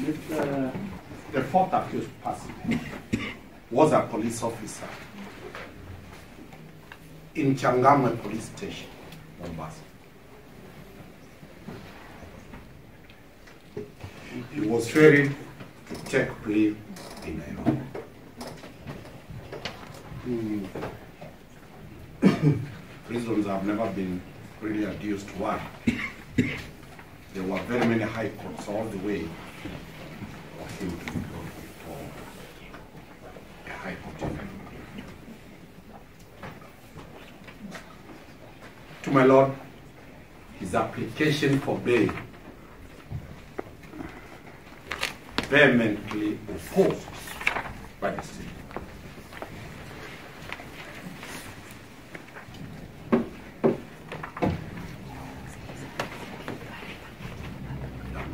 Mr. The fourth accused person was a police officer in Changamwe Police Station, Mombasa. He was ferried to take plea in Nairobi. Hmm. Reasons have never been really adduced why. There were very many high courts all the way to my lord, his application for bail. Vehemently opposed by the state.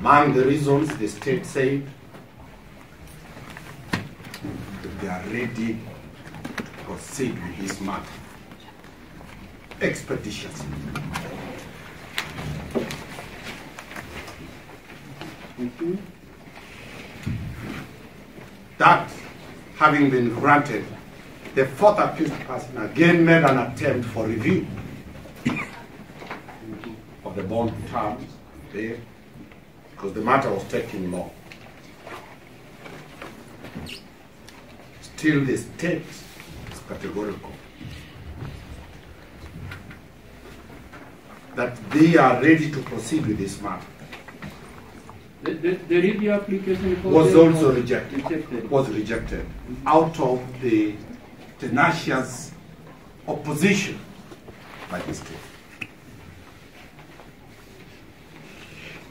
Among the reasons the state said they are ready to proceed with this matter expeditiously. That having been granted, the fourth accused person again made an attempt for review of the bond terms there because the matter was taking long. Still, the state is categorical that they are ready to proceed with this matter. The, the, the review application Was also rejected. Rejected. Was rejected out of the tenacious opposition by the state.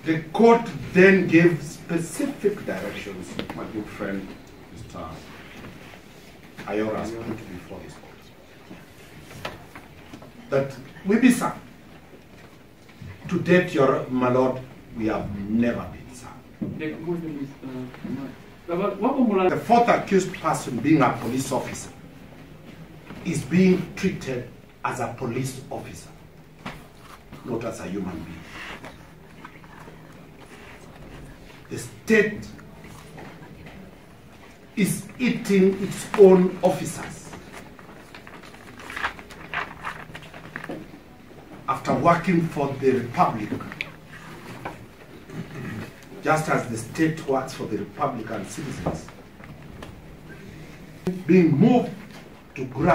The court then gave specific directions, my good friend Mr. Ayora has put before this court. That we be served. To date, your my lord, we have never been served. The motion is, uh, not- Baba, wako mula- The fourth accused person, being a police officer, is being treated as a police officer, not as a human being. The state is eating its own officers. After working for the republic, just as the state works for the Republican citizens, being moved to grant